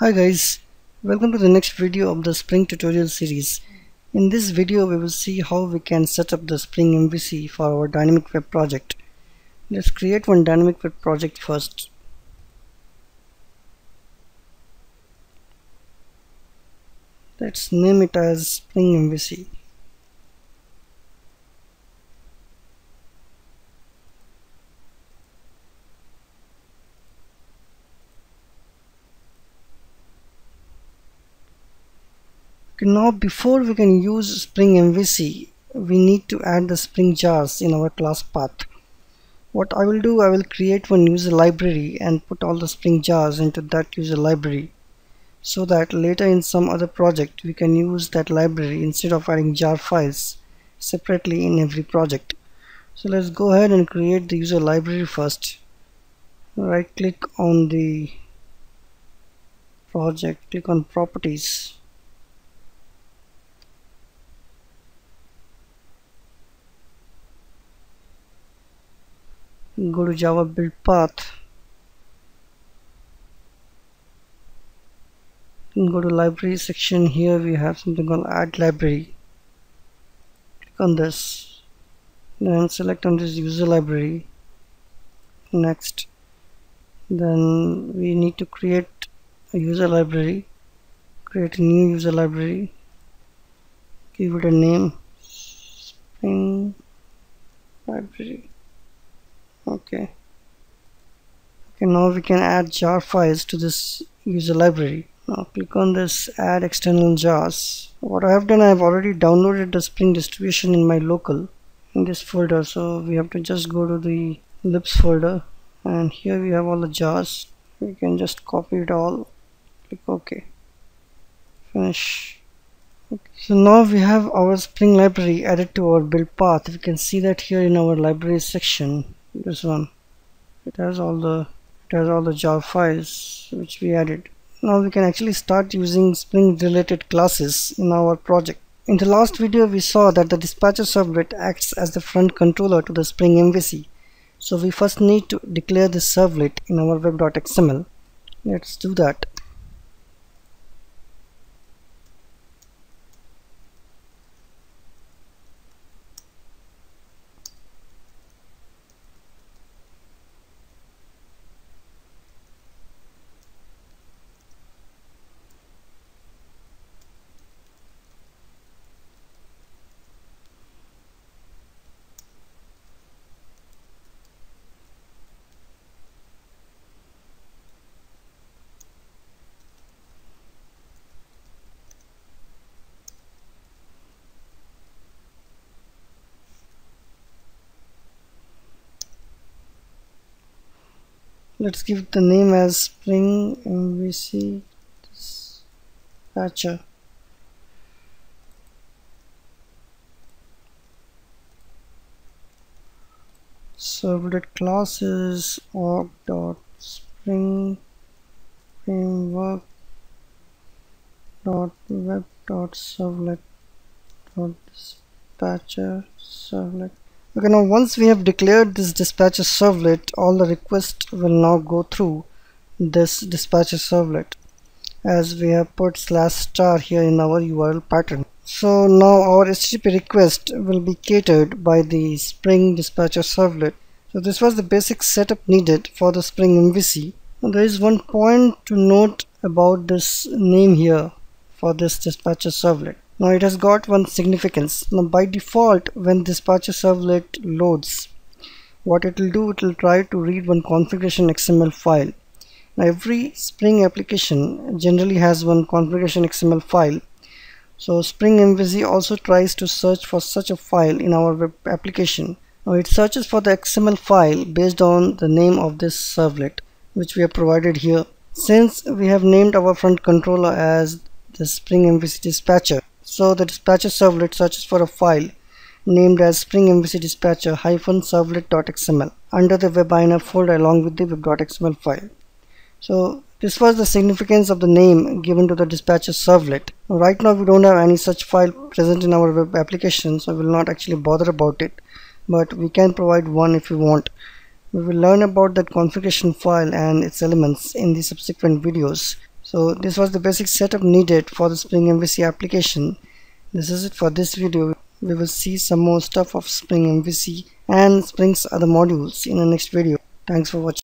Hi guys, welcome to the next video of the Spring tutorial series. In this video we will see how we can set up the Spring MVC for our dynamic web project. Let's create one dynamic web project first. Let's name it as Spring MVC. Now before we can use Spring MVC, we need to add the Spring jars in our class path. What I will do, I will create one user library and put all the Spring jars into that user library so that later in some other project we can use that library instead of adding jar files separately in every project. So let's go ahead and create the user library first. Right click on the project, click on properties go to java build path go to library section here we have something called add library. Click on this. Then select on this user library. Next. Then we need to create a user library. Create a new user library. Give it a name. Spring library okay. Okay now we can add jar files to this user library. Now click on this add external jars. What I have done I have already downloaded the spring distribution in my local in this folder. So we have to just go to the libs folder and here we have all the jars. We can just copy it all. Click ok. Finish. Okay. so now we have our spring library added to our build path. We can see that here in our library section this one. It has all the it has all the jar files which we added. Now we can actually start using spring related classes in our project. In the last video we saw that the dispatcher servlet acts as the front controller to the spring MVC so we first need to declare this servlet in our web.xml let's do that let's give the name as spring mvc dispatcher servlet classes org dot spring framework dot web dot servlet dot dispatcher servlet okay now once we have declared this dispatcher servlet all the requests will now go through this dispatcher servlet as we have put slash star here in our URL pattern. So now our HTTP request will be catered by the Spring dispatcher servlet. So this was the basic setup needed for the Spring MVC there is one point to note about this name here for this dispatcher servlet now it has got one significance. Now by default when dispatcher servlet loads what it will do it will try to read one configuration XML file. Now every Spring application generally has one configuration XML file. So Spring MVC also tries to search for such a file in our web application. Now it searches for the XML file based on the name of this servlet which we have provided here. Since we have named our front controller as the Spring MVC dispatcher so the dispatcher servlet searches for a file named as Spring MVC dispatcher servlet.xml under the WEB-INF folder along with the web.xml file. So this was the significance of the name given to the dispatcher servlet. Right now we don't have any such file present in our web application so we will not actually bother about it but we can provide one if we want. We will learn about that configuration file and its elements in the subsequent videos. So this was the basic setup needed for the Spring MVC application. This is it for this video. We will see some more stuff of Spring MVC and Spring's other modules in the next video. Thanks for watching